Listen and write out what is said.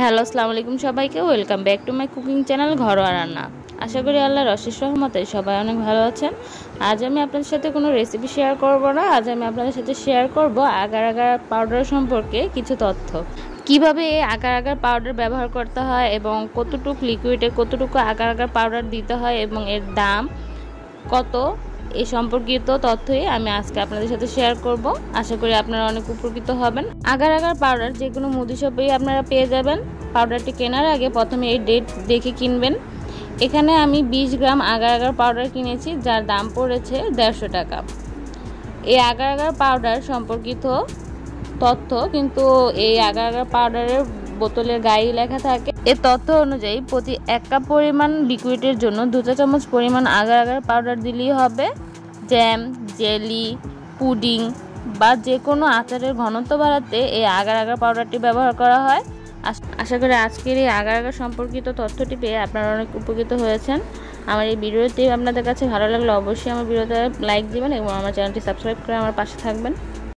Hello, আসসালামু আলাইকুম সবাইকে। Welcome back to my cooking channel ঘরোয়া রান্না। আশা করি আল্লাহর অশেষ রহমতে সবাই অনেক ভালো আছেন। আজ আমি আপনাদের সাথে কোনো রেসিপি শেয়ার করব না। আজ আমি আপনাদের সাথে শেয়ার করব আগার আগার পাউডার সম্পর্কে কিছু তথ্য। কীভাবে এই আগার আগার পাউডার ব্যবহার করতে হয় এবং কতটুকু লিকুইডে কতটুকু আগার আগার পাউডার দিতে হয় এবং এর দাম কত? এই সম্পর্কিত তথ্যই আমি আজকে আপনাদের সাথে শেয়ার করব। আশা করি আপনারা অনেক উপকৃত হবেন। আগার আগার পাউডার যে কোনো মুদি শপেই আপনারা পেয়ে যাবেন। পাউডারটি কেনার আগে প্রথমে এই ডেট দেখে কিনবেন। এখানে আমি ২০ গ্রাম আগার আগার পাউডার কিনেছি, যার দাম পড়েছে দেড়শো টাকা। এই আগার আগার পাউডার সম্পর্কিত তথ্য কিন্তু এই আগার আগার পাউডারের বোতলের গায়ে লেখা থাকে। এ তথ্য অনুযায়ী প্রতি এক কাপ পরিমাণ লিকুইডের জন্য দু চা চামচ পরিমাণ আগার আগার পাউডার দিলেই হবে। জ্যাম জেলি পুডিং বা যে কোনো আচারের ঘনত্ব বাড়াতে এই আগার আগার পাউডারটি ব্যবহার করা হয়। আশা করি আজকের এই আগার আগার সম্পর্কিত তথ্যটি পেয়ে আপনারা অনেক উপকৃত হয়েছেন। আমার এই ভিডিওটি আপনাদের কাছে ভালো লাগলে অবশ্যই আমার ভিডিওতে লাইক দিবেন এবং আমার চ্যানেলটি সাবস্ক্রাইব করে আমার পাশে থাকবেন।